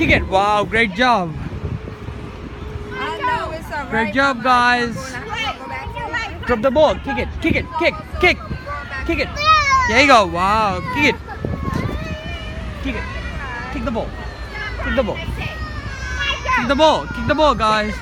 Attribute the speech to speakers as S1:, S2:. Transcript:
S1: kick it. Wow, great job. Great job, guys. Drop the ball. Kick it. Kick it. Kick. Kick. Kick it. There you go. Wow. Kick it. Kick it. Kick the ball. Kick the ball. Kick the ball. Kick the ball, guys.